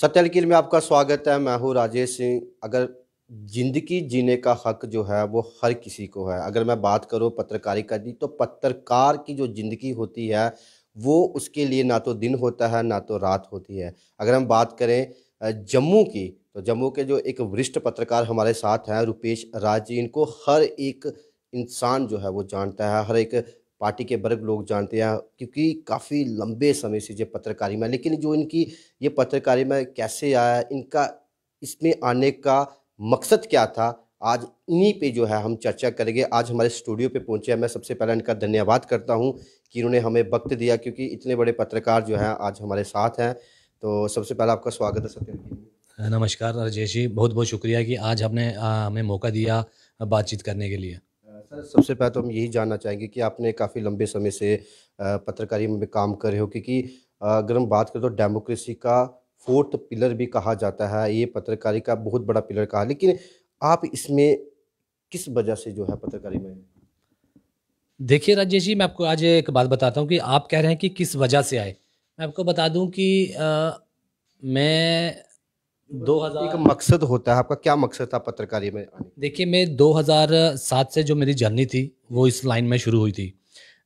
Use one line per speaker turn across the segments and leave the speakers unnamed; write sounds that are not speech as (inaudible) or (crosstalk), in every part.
सत्यलकील में आपका स्वागत है। मैं हूँ राजेश सिंह। अगर ज़िंदगी जीने का हक जो है, वो हर किसी को है। अगर मैं बात करूँ पत्रकारिता की तो पत्रकार की जो ज़िंदगी होती है, वो उसके लिए ना तो दिन होता है, ना तो रात होती है। अगर हम बात करें जम्मू की तो जम्मू के जो एक वरिष्ठ पत्रकार हमारे साथ हैं, रुपेश राज जी, इनको हर एक इंसान जो है, वो जानता है। हर एक पार्टी के वर्ग लोग जानते हैं, क्योंकि काफ़ी लंबे समय से ये पत्रकारी में लेकिन जो इनकी, ये पत्रकारी में कैसे आया, इनका, इसमें आने का मकसद क्या था, आज इन्हीं पे जो है हम चर्चा करेंगे। आज हमारे स्टूडियो पे पहुँचे हैं। मैं सबसे पहले इनका धन्यवाद करता हूँ कि इन्होंने हमें वक्त दिया, क्योंकि इतने बड़े पत्रकार जो हैं आज हमारे साथ हैं। तो सबसे पहले आपका स्वागत है सत्य
नमस्कार राजेश जी बहुत बहुत शुक्रिया कि आज हमने हमें मौका दिया बातचीत करने के लिए।
सर सबसे पहले तो हम यही जानना चाहेंगे कि आपने काफ़ी लंबे समय से पत्रकारी में काम कर रहे हो क्योंकि अगर हम बात करें तो डेमोक्रेसी का फोर्थ पिलर भी कहा जाता है ये पत्रकारी का बहुत बड़ा पिलर कहा। लेकिन आप इसमें किस वजह से जो है पत्रकारी में?
देखिए राजेश जी मैं आपको आज एक बात बताता हूँ कि आप कह रहे हैं कि किस वजह से आए। मैं आपको बता दूँ कि आ, मैं
2000 एक मकसद होता है आपका क्या मकसद था पत्रकारी में?
देखिए मैं 2007 से जो मेरी जर्नी थी वो इस लाइन में शुरू हुई थी।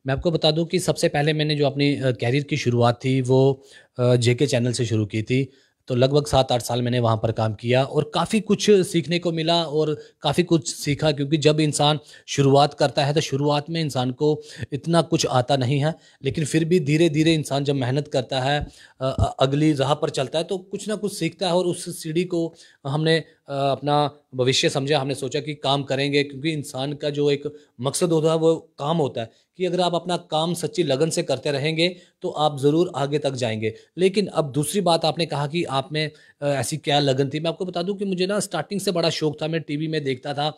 मैं आपको बता दूँ कि सबसे पहले मैंने जो अपनी कैरियर की शुरुआत थी वो जेके चैनल से शुरू की थी। तो लगभग सात आठ साल मैंने वहाँ पर काम किया और काफ़ी कुछ सीखने को मिला और काफ़ी कुछ सीखा क्योंकि जब इंसान शुरुआत करता है तो शुरुआत में इंसान को इतना कुछ आता नहीं है, लेकिन फिर भी धीरे धीरे इंसान जब मेहनत करता है अगली राह पर चलता है तो कुछ ना कुछ सीखता है और उस सीढ़ी को हमने अपना भविष्य समझा, हमने सोचा कि काम करेंगे, क्योंकि इंसान का जो एक मकसद होता है, वो काम होता है कि अगर आप अपना काम सच्ची लगन से करते रहेंगे तो आप ज़रूर आगे तक जाएँगे। लेकिन अब दूसरी बात आपने कहा कि आप में ऐसी क्या लगन थी? मैं आपको बता दूँ कि मुझे ना स्टार्टिंग से बड़ा शौक था, मैं टीवी में देखता था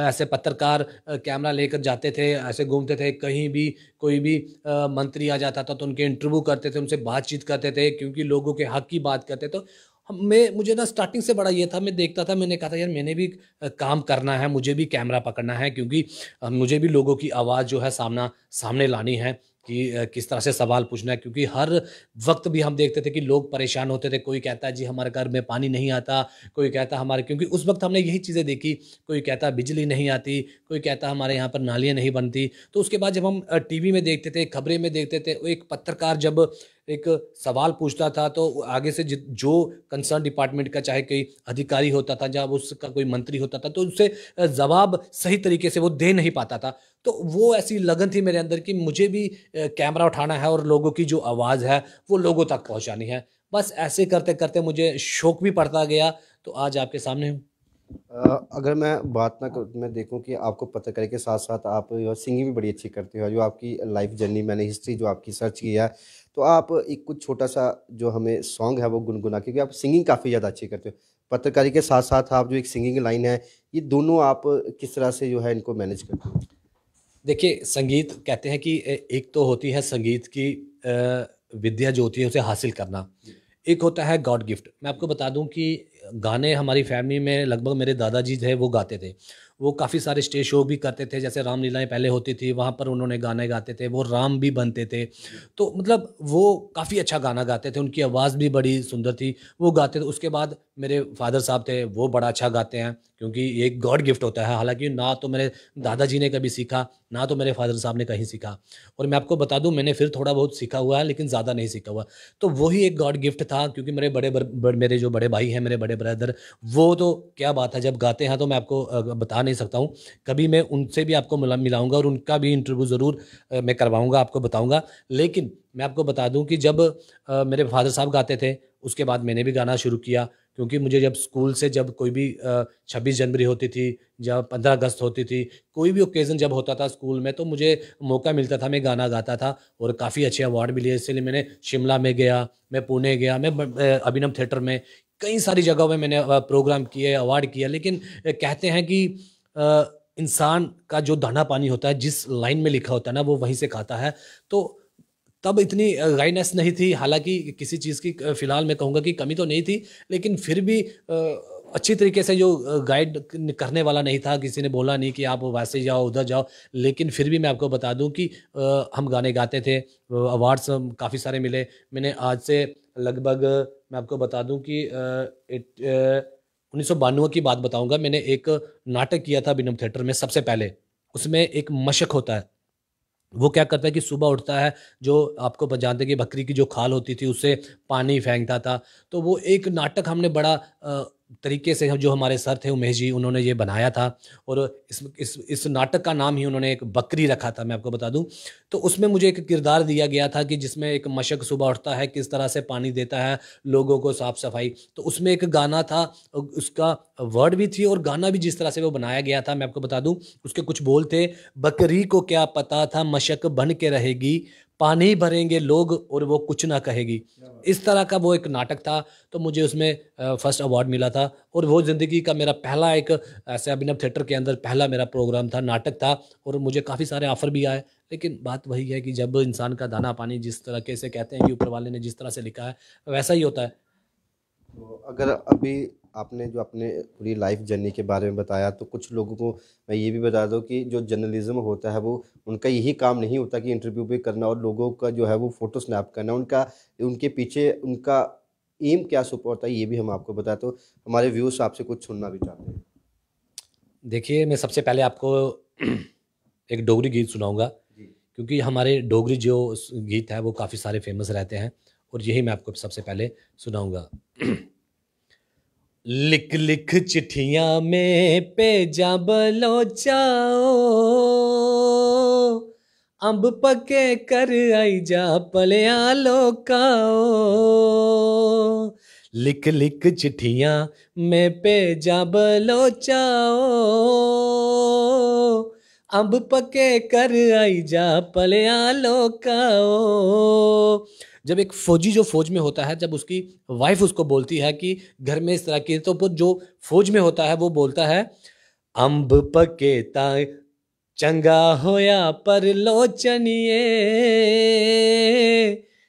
ऐसे पत्रकार कैमरा लेकर जाते थे, ऐसे घूमते थे, कहीं भी कोई भी मंत्री आ जाता था तो उनके इंटरव्यू करते थे, उनसे बातचीत करते थे, क्योंकि लोगों के हक की बात करते तो मैं, मुझे ना स्टार्टिंग से बड़ा ये था, मैं देखता था, मैंने कहा था, यार, मैंने भी काम करना है, मुझे भी कैमरा पकड़ना है, क्योंकि मुझे भी लोगों की आवाज़ जो है सामना, सामने लानी है कि किस तरह से सवाल पूछना है। क्योंकि हर वक्त भी हम देखते थे कि लोग परेशान होते थे, कोई कहता है, जी, हमारे घर में पानी नहीं आता। कोई कहता हमारे, क्योंकि उस वक्त हमने यही चीज़ें देखी, कोई कहता बिजली नहीं आती। कोई कहता हमारे यहाँ पर नालियाँ नहीं बनती। तो उसके बाद जब हम टीवी में देखते थे, खबरें में देखते थे, एक पत्रकार जब एक सवाल पूछता था तो आगे से जो कंसर्न डिपार्टमेंट का चाहे कोई अधिकारी होता था जब उसका कोई मंत्री होता था तो उससे जवाब सही तरीके से वो दे नहीं पाता था। तो वो ऐसी लगन थी मेरे अंदर कि मुझे भी कैमरा उठाना है और लोगों की जो आवाज़ है, वो लोगों तक पहुँचानी है। बस ऐसे करते करते मुझे शौक भी पड़ता गया। तो आज आपके सामने हूँ।
अगर मैं बात ना कर मैं देखूँ कि आपको पत्रकारी के साथ साथ आप जो सिंगिंग भी बड़ी अच्छी करते हो जो आपकी लाइफ जर्नी मैंने हिस्ट्री जो आपकी सर्च किया है तो आप एक कुछ छोटा सा जो हमें सॉन्ग है वो गुनगुना क्योंकि आप सिंगिंग काफ़ी ज़्यादा अच्छी करते हो। पत्रकारी के साथ साथ आप जो एक सिंगिंग लाइन है ये दोनों आप किस तरह से जो है इनको मैनेज करते हो?
देखिए संगीत कहते हैं कि एक तो होती है संगीत की विद्या जो होती है उसे हासिल करना। एक होता है गॉड गिफ्ट। मैं आपको बता दूँ कि गाने हमारी फैमिली में लगभग मेरे दादाजी थे वो गाते थे। वो काफ़ी सारे स्टेज शो भी करते थे जैसे रामलीलाएँ पहले होती थी वहाँ पर उन्होंने गाने गाते थे वो राम भी बनते थे। तो मतलब वो काफ़ी अच्छा गाना गाते थे उनकी आवाज़ भी बड़ी सुंदर थी। वो गाते थे उसके बाद मेरे फादर साहब थे वो बड़ा अच्छा गाते हैं क्योंकि ये गॉड गिफ्ट होता है। हालाँकि ना तो मेरे दादाजी ने कभी सीखा ना तो मेरे फादर साहब ने कहीं सीखा। और मैं आपको बता दूँ मैंने फिर थोड़ा बहुत सीखा हुआ है लेकिन ज़्यादा नहीं सीखा हुआ। तो वही एक गॉड गिफ्ट था क्योंकि मेरे बड़े बर, मेरे जो बड़े भाई हैं मेरे बड़े ब्रदर वो तो क्या बात है जब गाते हैं तो मैं आपको बता नहीं सकता हूँ। कभी मैं उनसे भी आपको मिलाऊँगा और उनका भी इंटरव्यू ज़रूर मैं करवाऊँगा, आपको बताऊँगा। लेकिन मैं आपको बता दूँ कि जब मेरे फादर साहब गाते थे, उसके बाद मैंने भी गाना शुरू किया। क्योंकि मुझे जब स्कूल से जब कोई भी छब्बीस जनवरी होती थी जब पंद्रह अगस्त होती थी, कोई भी ओकेज़न जब होता था स्कूल में तो मुझे मौका मिलता था, मैं गाना गाता था और काफ़ी अच्छे अवार्ड लिए। इसलिए मैंने शिमला में गया, मैं पुणे गया, मैं अभिनव थिएटर में, कई सारी जगहों में मैंने प्रोग्राम किए अवार्ड किया। लेकिन कहते हैं कि इंसान का जो दाना पानी होता है, जिस लाइन में लिखा होता है ना, वो वहीं से खाता है। तो तब इतनी गाइडनेस नहीं थी। हालाँकि किसी चीज़ की फ़िलहाल मैं कहूँगा कि कमी तो नहीं थी, लेकिन फिर भी अच्छी तरीके से जो गाइड करने वाला नहीं था। किसी ने बोला नहीं कि आप वैसे जाओ, उधर जाओ। लेकिन फिर भी मैं आपको बता दूँ कि हम गाने गाते थे अवार्ड्स काफ़ी सारे मिले। मैंने आज से लगभग, मैं आपको बता दूँ कि उन्नीस सौ बानवे की बात बताऊँगा, मैंने एक नाटक किया था बिनम थिएटर में सबसे पहले। उसमें एक मशक होता है। वो क्या करता है कि सुबह उठता है, जो आपको जानते हैं कि बकरी की जो खाल होती थी, उससे पानी फेंकता था। तो वो एक नाटक हमने बड़ा तरीके से जो हमारे सर थे, उमेश जी, उन्होंने ये बनाया था और इस इस इस नाटक का नाम ही उन्होंने एक बकरी रखा था, मैं आपको बता दूँ। तो उसमें मुझे एक किरदार दिया गया था कि जिसमें एक मशक सुबह उठता है, किस तरह से पानी देता है लोगों को साफ़ सफ़ाई। तो उसमें एक गाना था, उसका वर्ड भी थी और गाना भी जिस तरह से वो बनाया गया था, मैं आपको बता दूँ, उसके कुछ बोल थे, बकरी को क्या पता था, मशक बन के रहेगी पानी भरेंगे लोग और वो कुछ ना कहेगी। इस तरह का वो एक नाटक था तो मुझे उसमें फ़र्स्ट अवार्ड मिला था और वो ज़िंदगी का मेरा पहला एक ऐसे अभिनव थिएटर के अंदर पहला मेरा प्रोग्राम था नाटक था और मुझे काफ़ी सारे ऑफ़र भी आए। लेकिन बात वही है कि जब इंसान का दाना पानी जिस तरह से कहते हैं कि ऊपर वाले ने जिस तरह से लिखा है वैसा ही होता है।
तो अगर अभी आपने जो अपने पूरी लाइफ जर्नी के बारे में बताया तो कुछ लोगों को मैं ये भी बता दूँ कि जो जर्नलिज्म होता है वो उनका यही काम नहीं होता कि इंटरव्यू भी करना और लोगों का जो है वो फ़ोटो स्नैप करना उनका उनके पीछे उनका एम क्या सुपर होता है ये भी हम आपको बताए तो हमारे व्यूज़ आपसे कुछ सुनना भी चाहते हैं।
देखिए मैं सबसे पहले आपको (clears throat) एक डोगरी गीत सुनाऊँगा। क्योंकि हमारे डोगरी जो गीत है वो काफ़ी सारे फ़ेमस रहते हैं और यही मैं आपको सबसे पहले सुनाऊँगा। (clears throat) लिख लिख चिट्ठियाँ में पेजा बलो जाओ अंब पके कर आई जा पलिया लोकाओ। लिख लिख चिट्ठियाँ में पेजा बलो जाओ अंब पके कर आई जा पलिया लोकाओ। जब एक फौजी जो फौज में होता है, जब उसकी वाइफ उसको बोलती है कि घर में इस तरह की तो जो फौज में होता है, वो बोलता है, अंब पके चंगा होया पर लोचनिए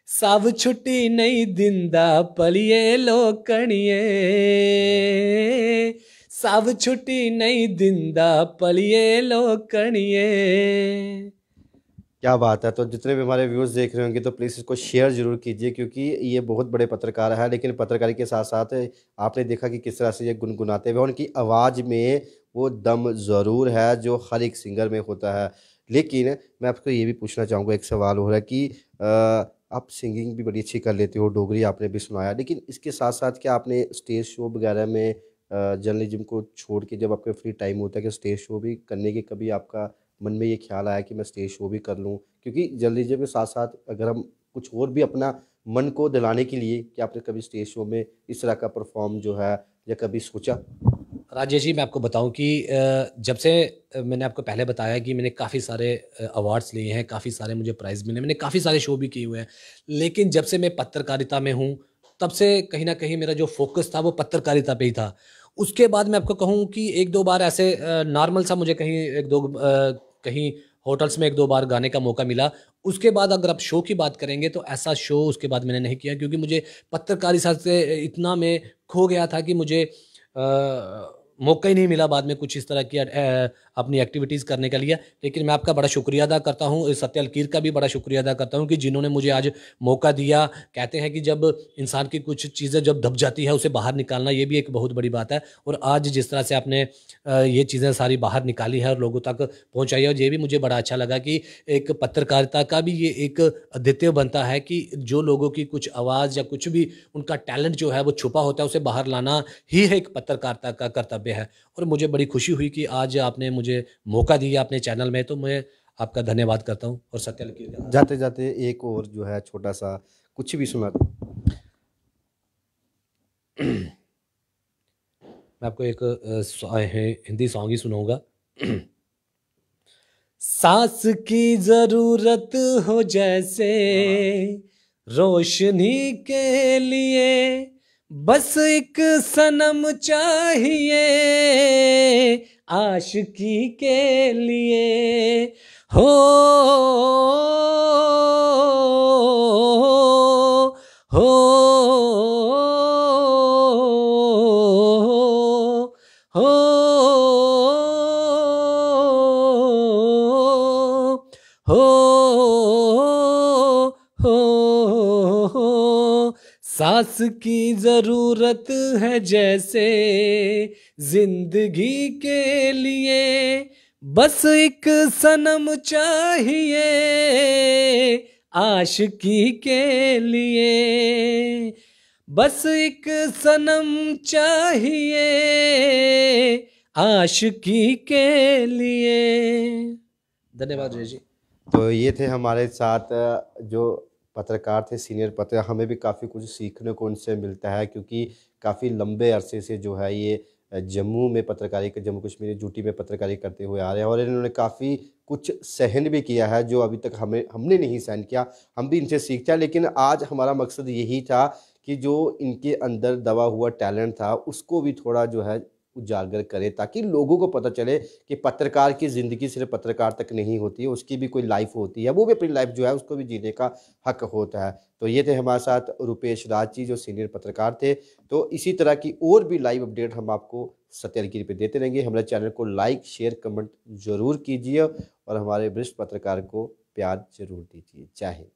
सब छुट्टी नहीं दिंदा पलिए लोकणिए सब छुट्टी नहीं दिंदा पलिए लोकणिए।
क्या बात है? तो जितने भी हमारे व्यूज़ देख रहे होंगे तो प्लीज़ इसको शेयर ज़रूर कीजिए, क्योंकि ये बहुत बड़े पत्रकार हैं, लेकिन पत्रकारी के साथ साथ आपने देखा कि किस तरह से ये गुनगुनाते हुए उनकी आवाज़ में वो दम ज़रूर है, जो हर एक सिंगर में होता है। लेकिन मैं आपको ये भी पूछना चाहूँगा, एक सवाल हो रहा है कि आप सिंगिंग भी बड़ी अच्छी कर लेते हो, डोगरी आपने भी सुनाया, लेकिन इसके साथ साथ क्या आपने स्टेज शो वगैरह में जर्नलिज्म को छोड़ के जब आपके फ्री टाइम होता है कि स्टेज शो भी करने के कभी आपका मन में ये ख्याल आया कि मैं स्टेज शो भी कर लूँ। क्योंकि जर्नलिज्म के साथ साथ अगर हम कुछ और भी अपना मन को दिलाने के लिए कि आपने कभी स्टेज शो में इस तरह का परफॉर्म जो है या कभी सोचा?
राजेश जी, मैं आपको बताऊँ कि जब से मैंने आपको पहले बताया कि मैंने काफ़ी सारे अवार्ड्स लिए हैं, काफ़ी सारे मुझे प्राइज़ मिले, मैंने काफ़ी सारे शो भी किए हुए हैं। लेकिन जब से मैं पत्रकारिता में हूँ, तब से कहीं ना कहीं मेरा जो फोकस था वो पत्रकारिता पे ही था। उसके बाद मैं आपको कहूँ कि एक दो बार ऐसे नॉर्मल सा मुझे कहीं एक दो कहीं होटल्स में एक दो बार गाने का मौका मिला। उसके बाद अगर आप शो की बात करेंगे तो ऐसा शो उसके बाद मैंने नहीं किया क्योंकि मुझे पत्रकारिता से इतना में खो गया था कि मुझे आ, मौका ही नहीं मिला बाद में कुछ इस तरह की अपनी एक्टिविटीज़ करने के लिए। लेकिन मैं आपका बड़ा शुक्रिया अदा करता हूँ सत्य अलकीर का भी बड़ा शुक्रिया अदा करता हूँ कि जिन्होंने मुझे आज मौका दिया। कहते हैं कि जब इंसान की कुछ चीज़ें जब दब जाती है, उसे बाहर निकालना, ये भी एक बहुत बड़ी बात है। और आज जिस तरह से आपने ये चीज़ें सारी बाहर निकाली है और लोगों तक पहुँचाई है, और ये भी मुझे बड़ा अच्छा लगा कि एक पत्रकारिता का भी ये एक अद्वितीय बनता है कि जो लोगों की कुछ आवाज़ या कुछ भी उनका टैलेंट जो है वो छुपा होता है, उसे बाहर लाना ही है एक पत्रकारिता का कर्तव्य। है और मुझे बड़ी खुशी हुई कि आज आपने मुझे मौका दिया अपने चैनल में तो मैं आपका धन्यवाद करता हूँ और सत्य
जाते जाते एक और जो है छोटा सा कुछ भी सुना (clears throat)
मैं आपको एक हिंदी सॉन्ग ही सुनाऊँगा। (clears throat) सांस की ज़रूरत हो जैसे रोशनी के लिए बस एक सनम चाहिए आशिकी के लिए। हो हो सांस की ज़रूरत है जैसे ज़िंदगी के लिए। बस एक सनम चाहिए आशिकी के लिए। बस एक सनम चाहिए आशिकी के लिए। धन्यवाद जय जी।
तो ये थे हमारे साथ जो पत्रकार थे सीनियर पत्रकार हमें भी काफ़ी कुछ सीखने को उनसे मिलता है क्योंकि काफ़ी लंबे अरसे से जो है ये जम्मू में पत्रकारी जम्मू कश्मीर जूटी में पत्रकारी करते हुए आ रहे हैं और इन्होंने काफ़ी कुछ सहन भी किया है जो अभी तक हमें, हमने नहीं सहन किया, हम भी इनसे सीखते हैं लेकिन आज हमारा मकसद यही था कि जो इनके अंदर दबा हुआ टैलेंट था, उसको भी थोड़ा जो है उजागर करें ताकि लोगों को पता चले कि पत्रकार की ज़िंदगी सिर्फ़ पत्रकार तक नहीं होती है, उसकी भी कोई लाइफ होती है, वो भी अपनी लाइफ जो है उसको भी जीने का हक होता है। तो ये थे हमारे साथ रुपेश राज जी जो सीनियर पत्रकार थे। तो इसी तरह की और भी लाइव अपडेट हम आपको सत्यागिरी पे देते रहेंगे। हमारे चैनल को लाइक शेयर कमेंट ज़रूर कीजिए और हमारे वरिष्ठ पत्रकार को प्यार ज़रूर दीजिए। जय हिंद।